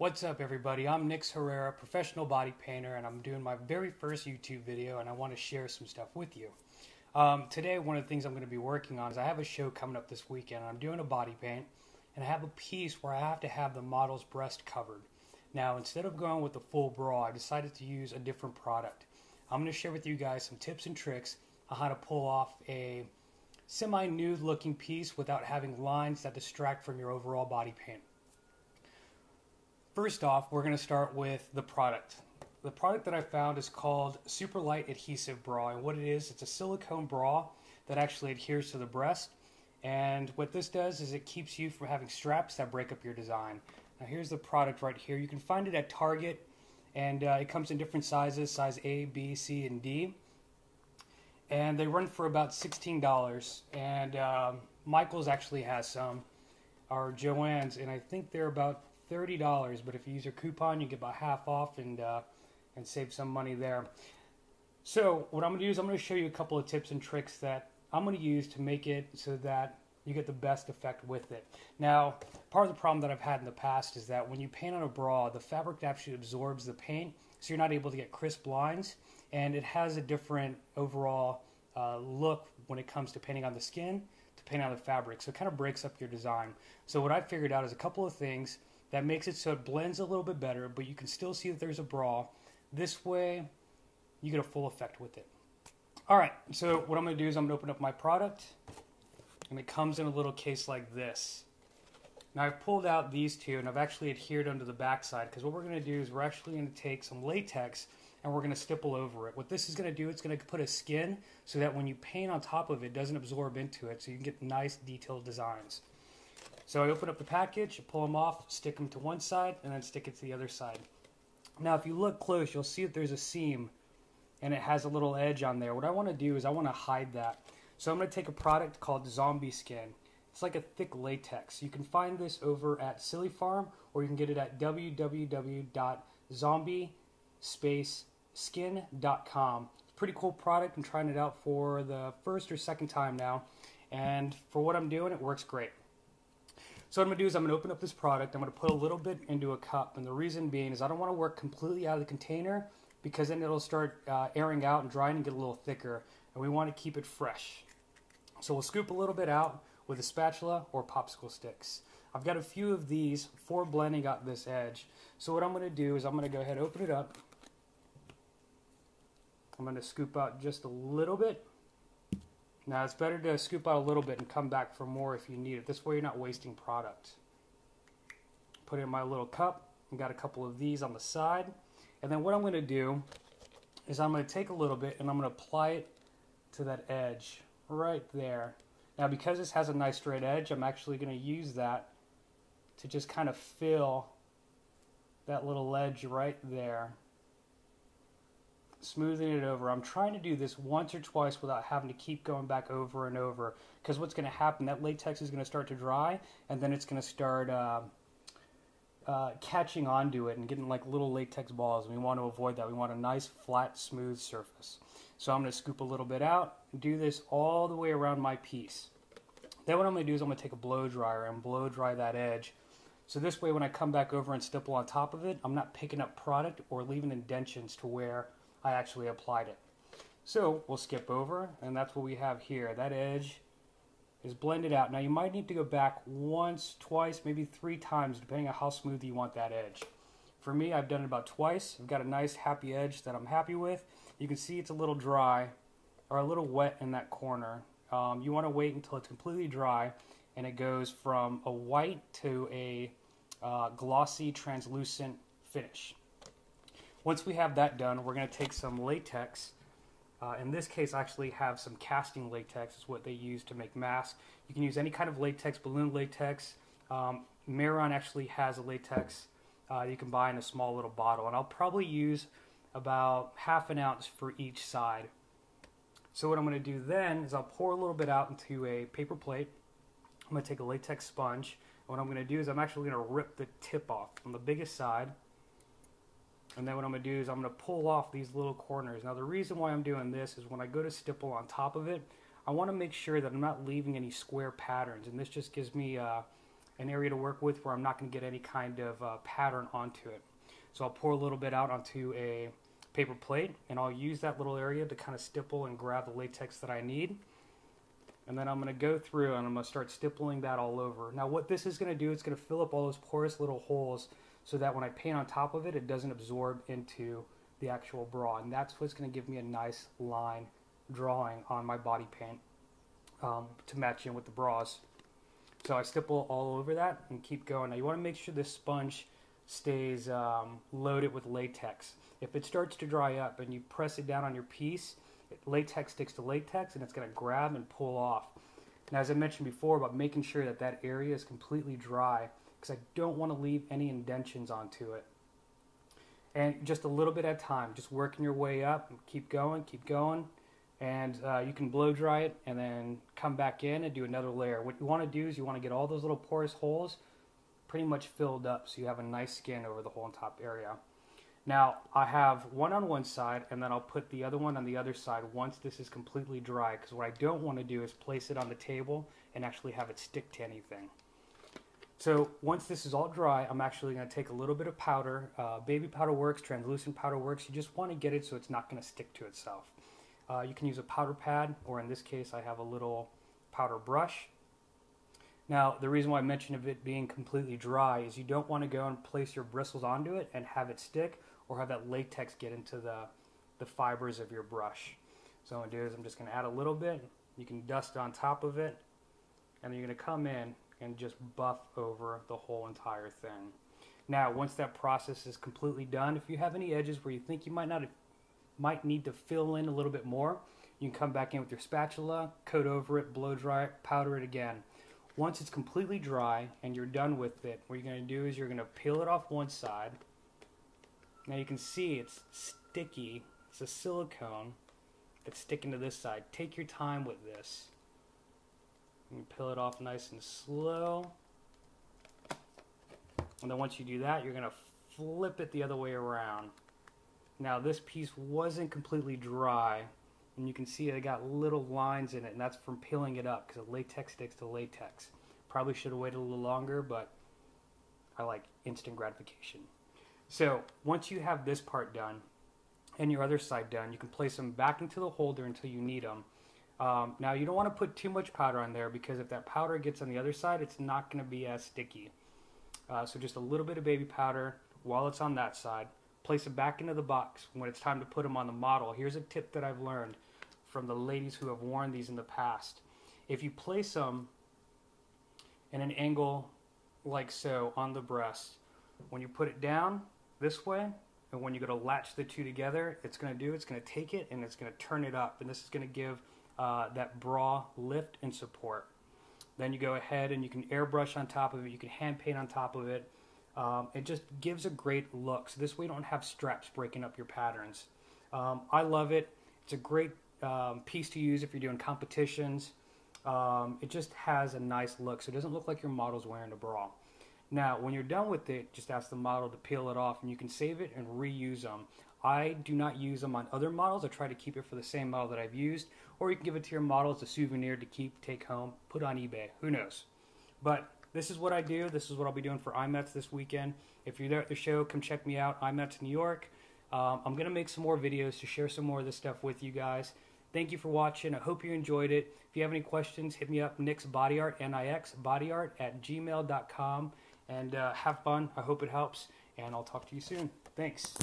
What's up, everybody? I'm Nix Herrera, professional body painter, and I'm doing my very first YouTube video, and I want to share some stuff with you. Um, today, one of the things I'm going to be working on is I have a show coming up this weekend. I'm doing a body paint, and I have a piece where I have to have the model's breast covered. Now, instead of going with the full bra, I decided to use a different product. I'm going to share with you guys some tips and tricks on how to pull off a semi-nude looking piece without having lines that distract from your overall body paint. First off, we're going to start with the product. The product that I found is called Super Light Adhesive Bra, and what it is, it's a silicone bra that actually adheres to the breast. And what this does is it keeps you from having straps that break up your design. Now here's the product right here. You can find it at Target, and uh, it comes in different sizes, size A, B, C, and D. And they run for about $16. And um, Michael's actually has some, or Joann's, and I think they're about thirty dollars. But if you use your coupon, you get about half off and uh, and save some money there. So what I'm going to do is I'm going to show you a couple of tips and tricks that I'm going to use to make it so that you get the best effect with it. Now, part of the problem that I've had in the past is that when you paint on a bra, the fabric actually absorbs the paint, so you're not able to get crisp lines, and it has a different overall uh, look when it comes to painting on the skin to paint on the fabric. So it kind of breaks up your design. So what I figured out is a couple of things that makes it so it blends a little bit better, but you can still see that there's a bra. This way, you get a full effect with it. All right, so what I'm to do is I'm to open up my product, and it comes in a little case like this. Now I've pulled out these two, and I've actually adhered onto the backside, because what we're going to do is we're actually going to take some latex, and we're going to stipple over it. What this is going to do, it's going to put a skin so that when you paint on top of it, it doesn't absorb into it, so you can get nice detailed designs. So I open up the package, pull them off, stick them to one side, and then stick it to the other side. Now, if you look close, you'll see that there's a seam, and it has a little edge on there. What I want to do is I want to hide that. So I'm going to take a product called Zombie Skin. It's like a thick latex. You can find this over at Silly Farm, or you can get it at www.zombiespaceskin.com. It's a pretty cool product. I'm trying it out for the first or second time now, and for what I'm doing, it works great. So what I'm going to do is I'm going to open up this product. I'm going to put a little bit into a cup. And the reason being is I don't want to work completely out of the container because then it'll start uh, airing out and drying and get a little thicker. And we want to keep it fresh. So we'll scoop a little bit out with a spatula or popsicle sticks. I've got a few of these for blending out this edge. So what I'm going to do is I'm going to go ahead and open it up. I'm going to scoop out just a little bit now it's better to scoop out a little bit and come back for more if you need it. This way you're not wasting product. Put in my little cup. I got a couple of these on the side. And then what I'm going to do is I'm going to take a little bit and I'm going to apply it to that edge right there. Now because this has a nice straight edge, I'm actually going to use that to just kind of fill that little ledge right there smoothing it over. I'm trying to do this once or twice without having to keep going back over and over. Because what's going to happen, that latex is going to start to dry, and then it's going to start uh, uh, catching onto it and getting like little latex balls. And we want to avoid that. We want a nice, flat, smooth surface. So I'm going to scoop a little bit out and do this all the way around my piece. Then what I'm going to do is I'm going to take a blow dryer and blow dry that edge. So this way when I come back over and stipple on top of it, I'm not picking up product or leaving indentions to where I actually applied it. So we'll skip over, and that's what we have here. That edge is blended out. Now you might need to go back once, twice, maybe three times, depending on how smooth you want that edge. For me, I've done it about twice. I've got a nice happy edge that I'm happy with. You can see it's a little dry or a little wet in that corner. Um, you want to wait until it's completely dry and it goes from a white to a uh, glossy, translucent finish. Once we have that done, we're going to take some latex. Uh, in this case, I actually have some casting latex. is what they use to make masks. You can use any kind of latex, balloon latex. Um, Mehron actually has a latex uh, you can buy in a small little bottle, and I'll probably use about half an ounce for each side. So what I'm going to do then is I'll pour a little bit out into a paper plate. I'm going to take a latex sponge. And what I'm going to do is I'm actually going to rip the tip off on the biggest side and then what I'm going to do is I'm going to pull off these little corners. Now the reason why I'm doing this is when I go to stipple on top of it, I want to make sure that I'm not leaving any square patterns. And this just gives me uh, an area to work with where I'm not going to get any kind of uh, pattern onto it. So I'll pour a little bit out onto a paper plate and I'll use that little area to kind of stipple and grab the latex that I need. And then I'm going to go through and I'm going to start stippling that all over. Now what this is going to do, it's going to fill up all those porous little holes so that when I paint on top of it, it doesn't absorb into the actual bra. And that's what's going to give me a nice line drawing on my body paint um, to match in with the bras. So I stipple all over that and keep going. Now you want to make sure this sponge stays um, loaded with latex. If it starts to dry up and you press it down on your piece, latex sticks to latex and it's going to grab and pull off. Now, as I mentioned before about making sure that that area is completely dry because I don't want to leave any indentions onto it. And just a little bit at a time, just working your way up, keep going, keep going, and uh, you can blow dry it and then come back in and do another layer. What you want to do is you want to get all those little porous holes pretty much filled up so you have a nice skin over the whole top area. Now I have one on one side and then I'll put the other one on the other side once this is completely dry because what I don't want to do is place it on the table and actually have it stick to anything. So once this is all dry, I'm actually going to take a little bit of powder. Uh, baby powder works, translucent powder works. You just want to get it so it's not going to stick to itself. Uh, you can use a powder pad, or in this case, I have a little powder brush. Now, the reason why I mentioned of it being completely dry is you don't want to go and place your bristles onto it and have it stick or have that latex get into the, the fibers of your brush. So what I'm going to do is I'm just going to add a little bit. You can dust on top of it, and then you're going to come in and just buff over the whole entire thing. Now, once that process is completely done, if you have any edges where you think you might not might need to fill in a little bit more, you can come back in with your spatula, coat over it, blow dry it, powder it again. Once it's completely dry and you're done with it, what you're going to do is you're going to peel it off one side. Now you can see it's sticky. It's a silicone that's sticking to this side. Take your time with this. You peel it off nice and slow. And then once you do that, you're going to flip it the other way around. Now this piece wasn't completely dry, and you can see it got little lines in it, and that's from peeling it up because latex sticks to latex. Probably should have waited a little longer, but I like instant gratification. So once you have this part done and your other side done, you can place them back into the holder until you need them. Um, now you don't want to put too much powder on there because if that powder gets on the other side, it's not going to be as sticky. Uh, so just a little bit of baby powder while it's on that side place them back into the box when it's time to put them on the model. Here's a tip that I've learned from the ladies who have worn these in the past. If you place them in an angle like so on the breast, when you put it down this way, and when you go to latch the two together, it's going to do, it's going to take it and it's going to turn it up. And this is going to give uh, that bra lift and support. Then you go ahead and you can airbrush on top of it, you can hand paint on top of it, um, it just gives a great look. So this way you don't have straps breaking up your patterns. Um, I love it. It's a great um, piece to use if you're doing competitions. Um, it just has a nice look, so it doesn't look like your model's wearing a bra. Now, when you're done with it, just ask the model to peel it off, and you can save it and reuse them. I do not use them on other models. I try to keep it for the same model that I've used, or you can give it to your model as a souvenir to keep, take home, put on eBay. Who knows? But this is what I do. This is what I'll be doing for IMATS this weekend. If you're there at the show, come check me out. IMATS New York. Um, I'm going to make some more videos to share some more of this stuff with you guys. Thank you for watching. I hope you enjoyed it. If you have any questions, hit me up, Nix Body Art, N-I-X, Body Art at gmail.com. And uh, have fun. I hope it helps. And I'll talk to you soon. Thanks.